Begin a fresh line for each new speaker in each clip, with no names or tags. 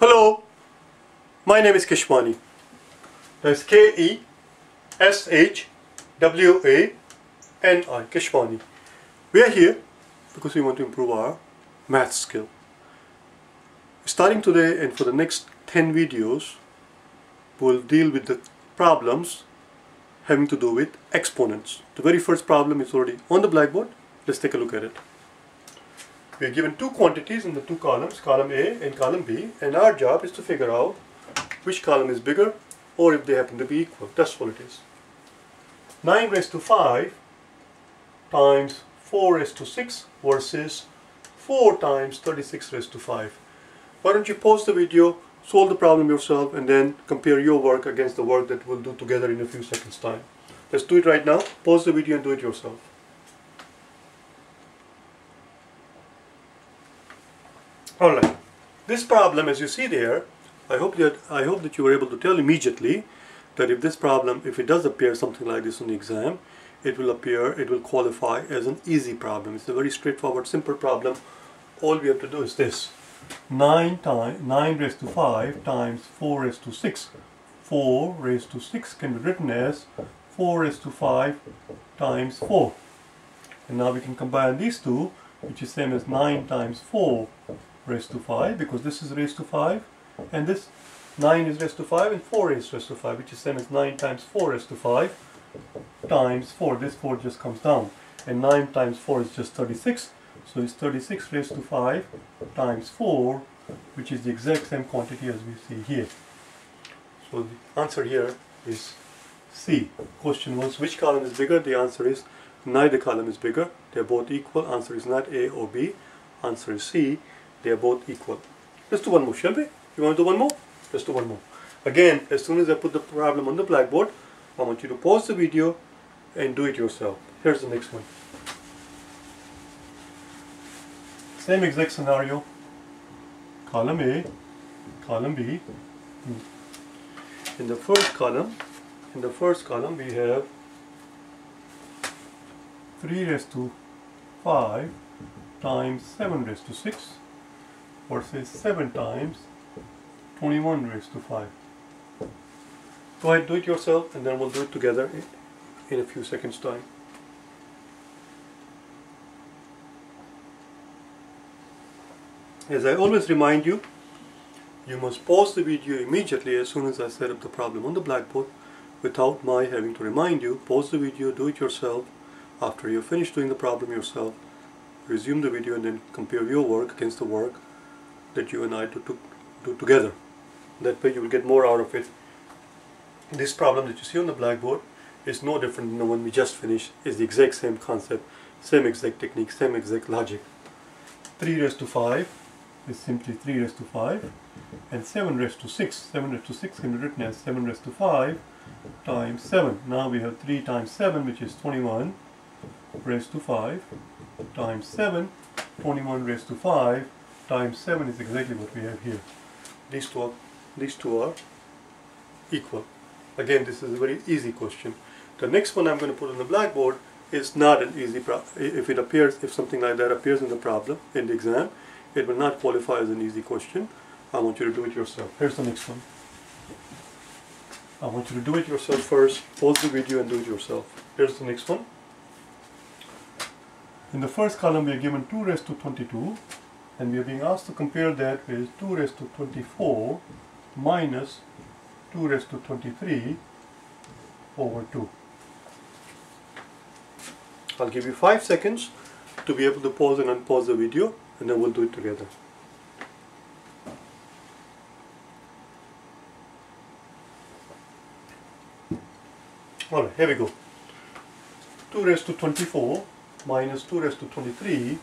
Hello, my name is Keshwani. That's K-E-S-H-W-A-N-I, Keshwani. We are here because we want to improve our math skill. Starting today and for the next 10 videos, we'll deal with the problems having to do with exponents. The very first problem is already on the blackboard. Let's take a look at it. We are given two quantities in the two columns, column A and column B, and our job is to figure out which column is bigger or if they happen to be equal. That's all it is. 9 raised to 5 times 4 raised to 6 versus 4 times 36 raised to 5. Why don't you pause the video, solve the problem yourself, and then compare your work against the work that we'll do together in a few seconds time. Let's do it right now. Pause the video and do it yourself. Alright, this problem as you see there, I hope that I hope that you were able to tell immediately that if this problem, if it does appear something like this on the exam, it will appear, it will qualify as an easy problem. It's a very straightforward, simple problem. All we have to do is this. 9 times 9 raised to 5 times 4 raised to 6. 4 raised to 6 can be written as 4 raised to 5 times 4. And now we can combine these two, which is same as 9 times 4 raised to 5 because this is raised to 5 and this 9 is raised to 5 and 4 is raised to 5 which is same as 9 times 4 raised to 5 times 4 this 4 just comes down. And 9 times 4 is just 36 so it's 36 raised to 5 times 4 which is the exact same quantity as we see here. So the answer here is C. Question was which column is bigger? The answer is neither column is bigger. They're both equal. Answer is not A or B. Answer is C they are both equal. Let's do one more, shall we? You want to do one more? Let's do one more. Again, as soon as I put the problem on the blackboard, I want you to pause the video and do it yourself. Here's the next one. Same exact scenario. Column A, column B. In the first column, in the first column we have 3 raised to 5 times 7 raised to 6 versus 7 times 21 raised to 5. Go ahead, do it yourself and then we'll do it together in a few seconds time. As I always remind you, you must pause the video immediately as soon as I set up the problem on the blackboard without my having to remind you. Pause the video, do it yourself. After you finish doing the problem yourself, resume the video and then compare your work against the work that you and I do, to, do together. That way you will get more out of it. This problem that you see on the blackboard is no different than the one we just finished. It's the exact same concept, same exact technique, same exact logic. 3 raised to 5 is simply 3 raised to 5 and 7 raised to 6. 7 raised to 6 can be written as 7 raised to 5 times 7. Now we have 3 times 7 which is 21 raised to 5 times 7. 21 raised to 5 times 7 is exactly what we have here. These two are, these two are equal. Again, this is a very easy question. The next one I'm going to put on the blackboard is not an easy problem. If it appears, if something like that appears in the problem, in the exam, it will not qualify as an easy question. I want you to do it yourself. Here's the next one. I want you to do it yourself first, pause the video and do it yourself. Here's the next one. In the first column we are given 2 raised to 22 and we are being asked to compare that with 2 raised to 24 minus 2 raised to 23 over 2. I'll give you 5 seconds to be able to pause and unpause the video and then we'll do it together. Alright, here we go. 2 raised to 24 minus 2 raised to 23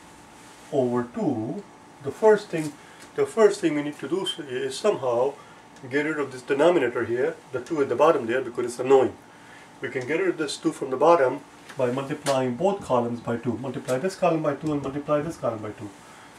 over 2 the first thing the first thing we need to do is somehow get rid of this denominator here, the 2 at the bottom there because it's annoying. We can get rid of this 2 from the bottom by multiplying both columns by 2. Multiply this column by 2 and multiply this column by 2.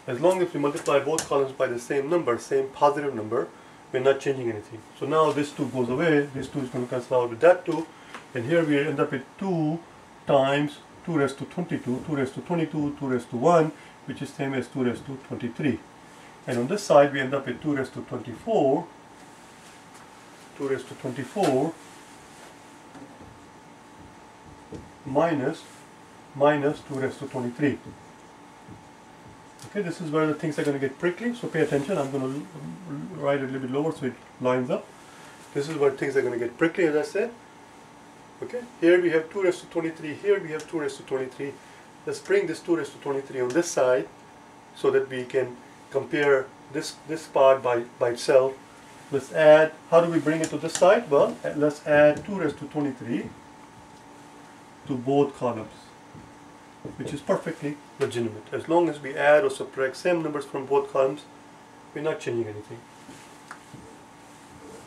As long as we multiply both columns by the same number, same positive number, we're not changing anything. So now this 2 goes away, this 2 is going to cancel out with that 2, and here we end up with 2 times 2 raised to 22, 2 raised to 22, 2 raised to 1, which is same as 2 raised to 23. And on this side, we end up with 2 raised to 24. 2 raised to 24 minus minus 2 raised to 23. Okay, this is where the things are going to get prickly, so pay attention. I'm going to write it a little bit lower so it lines up. This is where things are going to get prickly, as I said. Okay, here we have 2 raised to 23, here we have 2 raised to 23. Let's bring this 2 raised to 23 on this side so that we can compare this, this part by, by itself. Let's add, how do we bring it to this side? Well, uh, let's add 2 raised to 23 to both columns which is perfectly legitimate. As long as we add or subtract same numbers from both columns, we're not changing anything.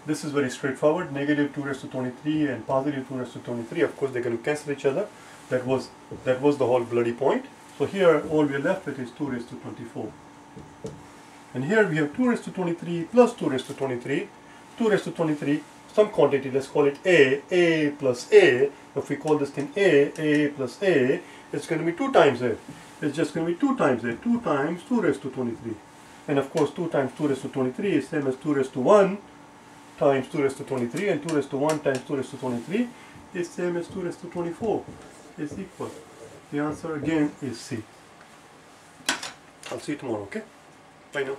This is very straightforward. Negative 2 raised to 23 and positive 2 raised to 23. Of course, they're going to cancel each other. That was that was the whole bloody point. So here, all we're left with is 2 raised to 24. And here we have 2 raised to 23 plus 2 raised to 23. 2 raised to 23, some quantity, let's call it A, A plus A. If we call this thing A, A plus A, it's going to be 2 times A. It's just going to be 2 times A. 2 times 2 raised to 23. And of course 2 times 2 raised to 23 is same as 2 raised to 1 times 2 raised to 23 and 2 raised to 1 times 2 raised to 23 is same as 2 raised to 24 is equal. The answer again is C. I'll see you tomorrow, okay? Bye now.